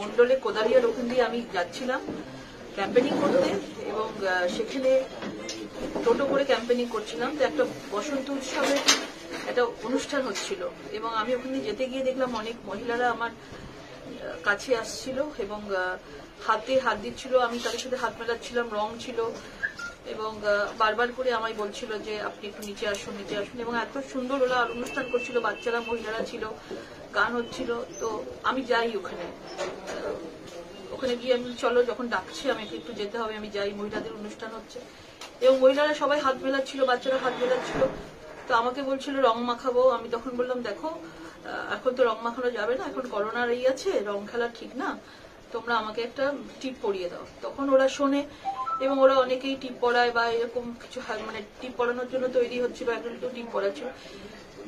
মন্ডলে কোদালিয়ার ওখান দিয়ে আমি যাচ্ছিলাম ক্যাম্পেনিং করতে এবং সেখানে টোটো করে ক্যাম্পেনিং করছিলাম। তো একটা বসন্ত উৎসবের একটা অনুষ্ঠান হচ্ছিল এবং আমি ওখানে যেতে গিয়ে দেখলাম অনেক মহিলারা আমার কাছে আসছিল এবং হাতে হাত দিচ্ছিল। আমি তাদের সাথে হাত মেলাচ্ছিলাম, রং ছিল। এবং বারবার করে আমায় বলছিল যে আপনি একটু নিচে আসুন নিচে আসুন এবং এত সুন্দর ওরা অনুষ্ঠান করছিল, বাচ্চারা, মহিলারা ছিল, গান হচ্ছিল, তো আমি যাই ওখানে। ওখানে গিয়ে আমি চলো, যখন ডাকছি আমাকে একটু যেতে হবে, আমি যাই, মহিলাদের অনুষ্ঠান হচ্ছে। এবং মহিলারা সবাই হাত মেলাচ্ছিল, বাচ্চারা হাত মেলাচ্ছিল। তো আমাকে বলছিল, রং মাখাবো। আমি তখন বললাম, দেখো এখন তো রং মাখানো যাবে না, এখন করোনার এই আছে, রং খেলা ঠিক না। তোমরা আমাকে একটা টিপ পরিয়ে দাও। তখন ওরা শোনে এবং ওরা অনেকেই টিপ পড়ায় বা এরকম কিছু মানে টিপ পড়ানোর জন্য তৈরি হচ্ছিল, একজন তো টিপ পড়াচ্ছিল।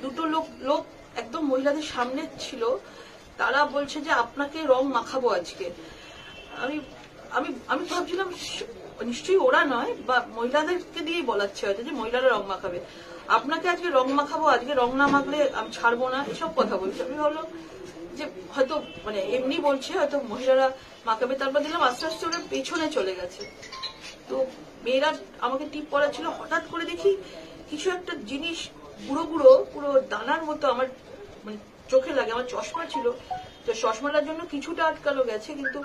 দুটো লোক লোক একদম মহিলাদের সামনে ছিল, তারা বলছে যে, আপনাকে রং মাখাবো আজকে। আমি আমি আমি ভাবছিলাম নিশ্চয়ই ওরা নয়, বা মহিলাদেরকে দিয়েই বলাচ্ছে হয়তো যে, মহিলারা রং মাখাবে। আপনাকে আজকে রং মাখাবো, আজকে রং না মাখলে আমি ছাড়বো না। এসব কথা বলছে। আমি ভাবলাম যে হয়তো মানে এমনি বলছে, হয়তো মহিলারা মাখাবে তারপর দিলাম আস্তে আস্তে ওরা পেছনে চলে গেছে। তো মেয়েরা আমাকে টিপ ছিল হঠাৎ করে দেখি কিছু একটা জিনিস গুঁড়ো গুঁড়ো, পুরো দানার মতো আমার মানে চোখে লাগে, আমার চশমা ছিল। তো চশমাটার জন্য কিছুটা আটকালো গেছে, কিন্তু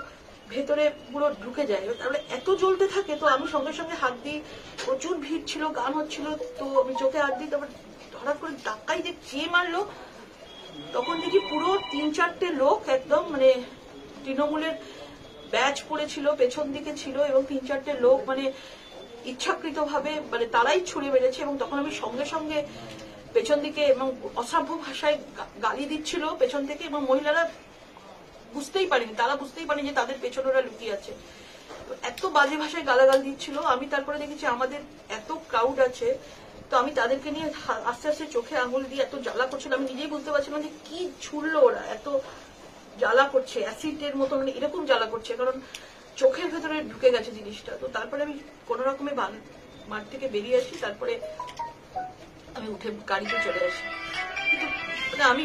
ভেতরে পুরো ঢুকে যায়। তারপরে এত জ্বলতে থাকে, তো আমি সঙ্গে সঙ্গে হাত দিই প্রচুর ভিড় ছিল, গান হচ্ছিল, তো আমি চোখে হাত দিই তারপর হঠাৎ করে ধাক্কাই যে চেয়ে মারলো তখন দেখি পুরো তিন চারটে লোক একদম মানে তৃণমূলের ব্যাচ পড়েছিল, পেছন দিকে ছিল এবং তিন চারটে লোক মানে ইচ্ছাকৃত ভাবে মানে তারাই ছুড়ে মেরেছে এবং তখন আমি সঙ্গে সঙ্গে পেছন দিকে এবং অসভ্য ভাষায় গালি দিচ্ছিল পেছন থেকে এবং মহিলারা বুঝতেই পারেনি, তারা বুঝতেই পারেনি যে তাদের পেছনে ওরা লুকিয়ে আছে। এত বাজে ভাষায় গালাগাল দিচ্ছিল, আমি তারপরে দেখেছি আমাদের এত ক্রাউড আছে তো আমি তাদেরকে নিয়ে আস্তে আস্তে চোখে আঙুল দিয়ে এত জ্বালা করছিল আমি নিজেই বুঝতে পারছিলাম যে কি ছুড়লো ওরা, এত জ্বালা করছে অ্যাসিডের মতো মানে এরকম জ্বালা করছে, কারণ চোখের ভেতরে ঢুকে গেছে জিনিসটা। তো তারপরে আমি কোনো রকমে মাঠ থেকে বেরিয়ে আসি, তারপরে আমি উঠে গাড়িতে চলে আসি। কিন্তু মানে আমি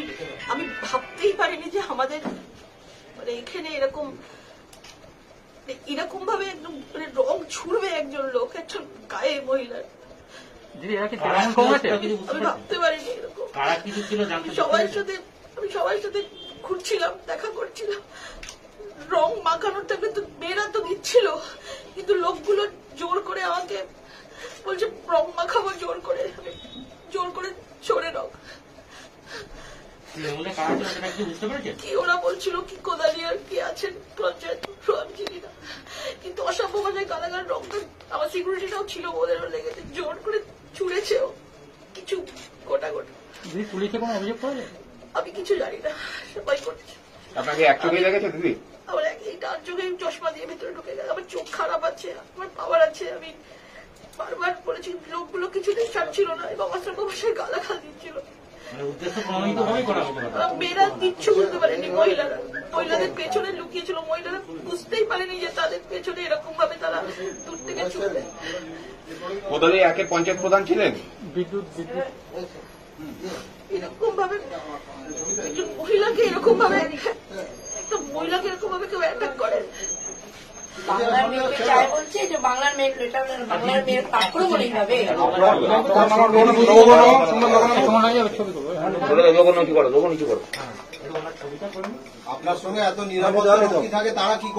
আমি ভাবতেই পারিনি যে আমাদের মানে এখানে এরকম এরকম ভাবে একদম মানে রং ছুড়বে একজন লোক, একজন গায়ে মহিলার। দিদি এরা কি তৃণমূল কংগ্রেসে ভাবতে পারিনি কারা কিছু ছিল জানতে সাথে আমি সবার সাথে ঘুরছিলাম দেখা করছিলাম। রং মাখানোর তো মেয়েরা তো দিচ্ছিল কিন্তু লোকগুলো জোর করে আমাকে বলছে রং মাখাবো জোর করে। জোর করে সরে রং। কি ওরা বলছিল? কি কোদালি আর কি আছেন? পঞ্চায়েত আমি চিনি না। কিন্তু অসভ্য ভাষায় গালাগাল রংটা আমার সিকিউরিটিটাও ছিল ওদেরও লেগেছে। জোর করে দিদি পুলিশে কোনো অভিযোগ করেছে আমি কিছু জানি না সবাই করছে। আপনাকে এক চোখে লেগেছে দিদি? আমার এক- এই ডান চোখে চশমা দিয়ে ভেতরে ঢুকে গেছে আমার চোখ খারাপ আছে আমার পাওয়ার আছে আমি বারবার বলেছি লোকগুলো কিছুতেই ছাড়ছিল না এবং অসভ্য ভাষায় গালাগাল দিচ্ছিল। মানে মেয়েরা কিচ্ছু বুঝতে পারেনি মহিলারা। মহিলাদের পেছনে লুকিয়েছিল মহিলারা বুঝতেই পারেনি যে তাদের পেছনে এরকম ভাবে তারা দূর থেকে ছুটবে। কোদালি একের পঞ্চায়েত প্রধান ছিলেন? বিদ্যুৎ বিদ্যুৎ। এরকম ভাবে একজন মহিলাকে এরকম ভাবে একটা মহিলাকে এরকম ভাবে কেউ অ্যাটাক করে বাংলার মেয়েকে চায় বলছে যে বাংলার মেয়ে এটা বাংলার মেয়ের আক্রমণ এইভাবে সমান হয়ে যাবে ছবি করব হ্যাঁ লোক নিচু করো লোক নিচু করো আপনার সঙ্গে এত নিরাপদ থাকে তারা কি করে